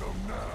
no now.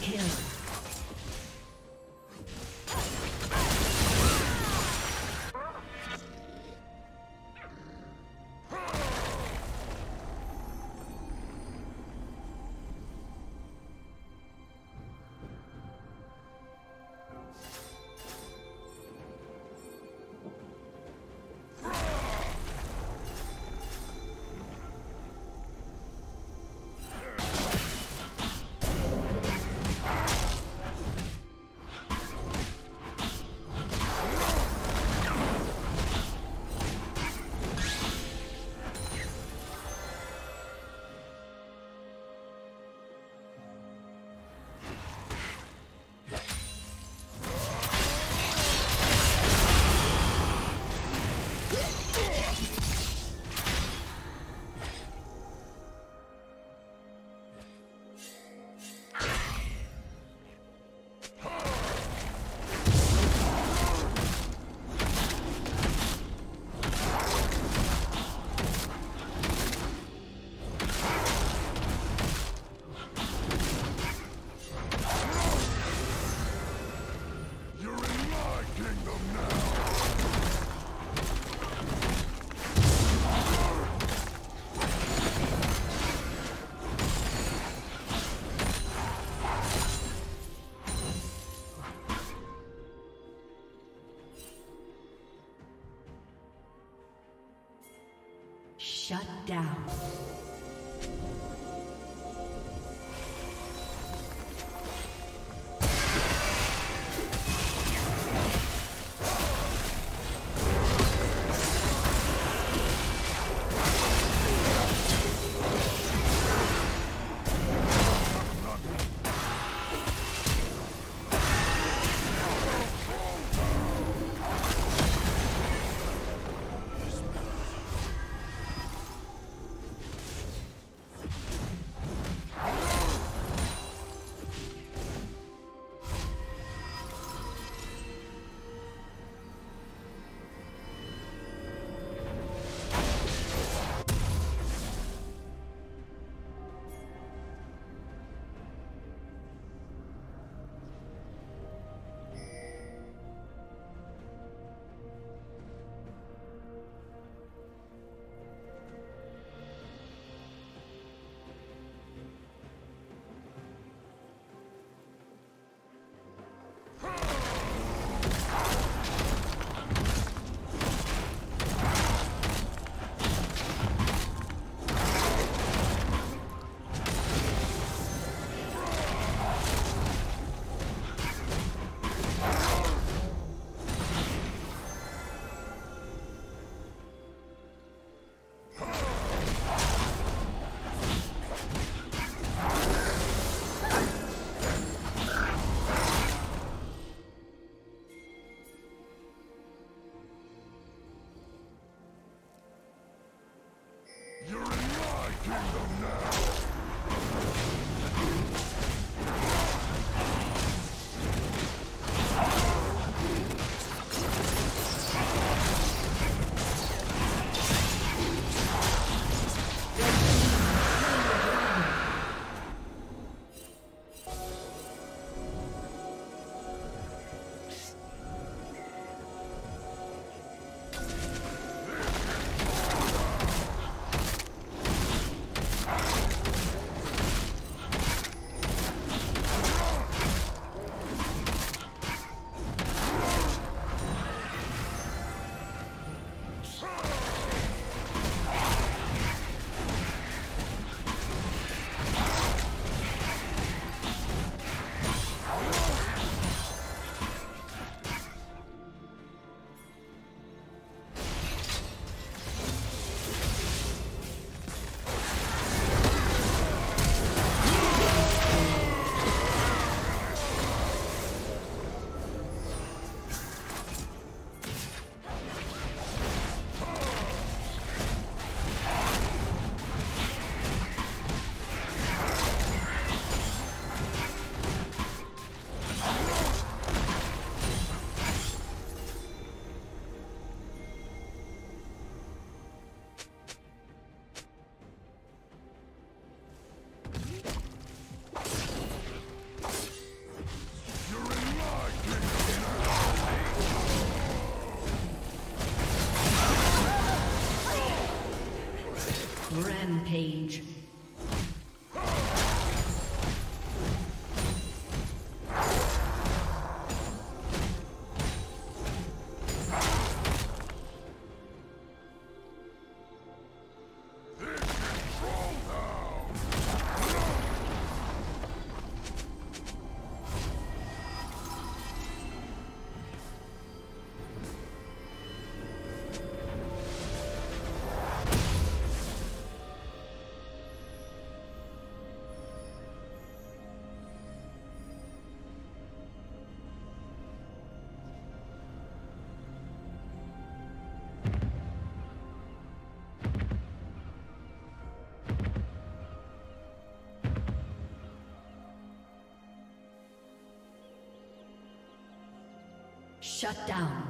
Kill. Shut down.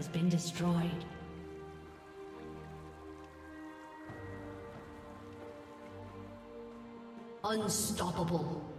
has been destroyed. Unstoppable.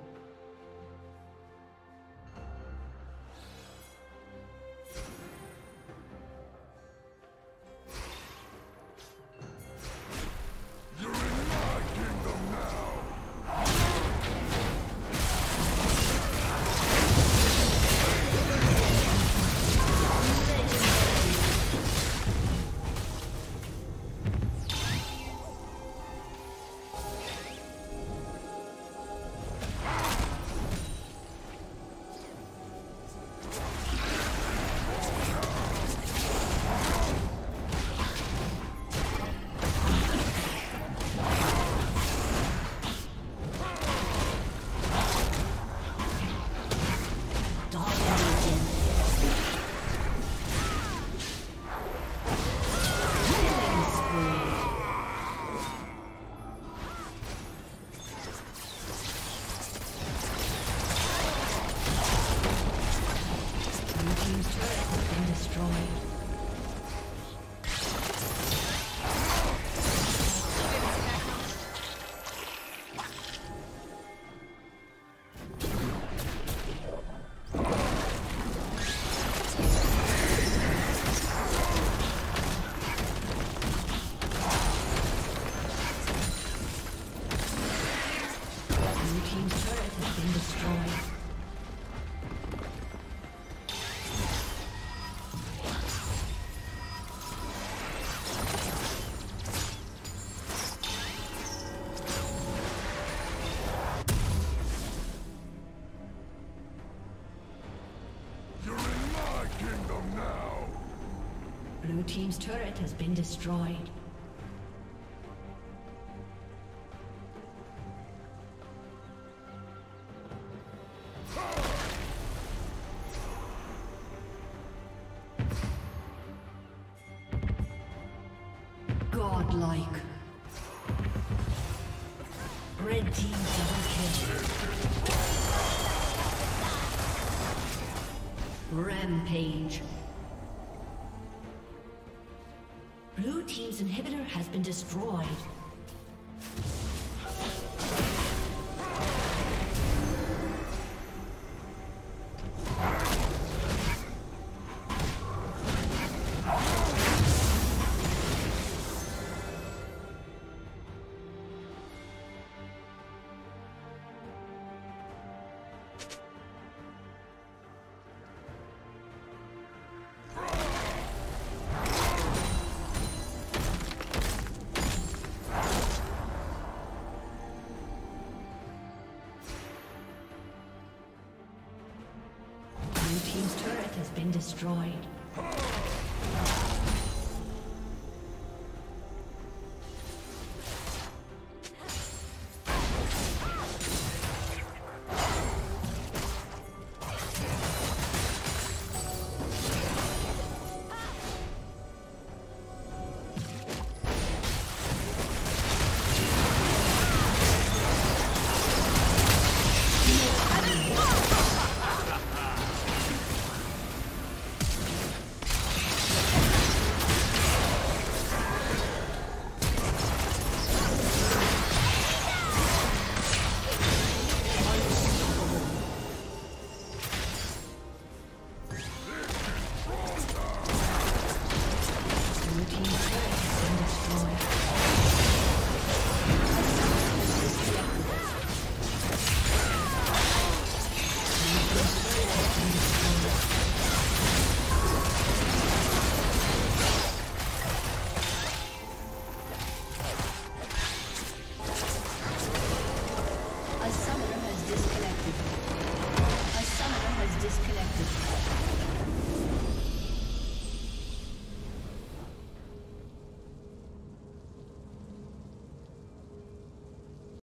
Team's turret has been destroyed. Godlike. Red Team double kill. Rampage. Has been destroyed. Destroyed. team.